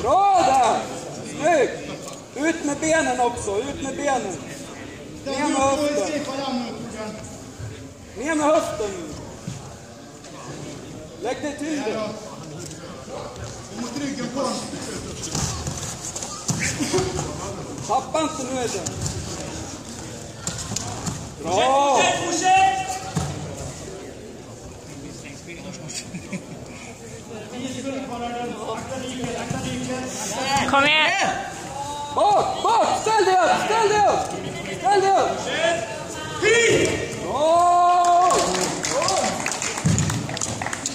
Bra där! Snyggt! Ut med benen också, ut med benen. Ner med höften. Ner med höften nu. Lägg dig till Tappa inte nu Edden. Bra! Fortsätt, fortsätt, fortsätt! Kom her! Bort! Bort!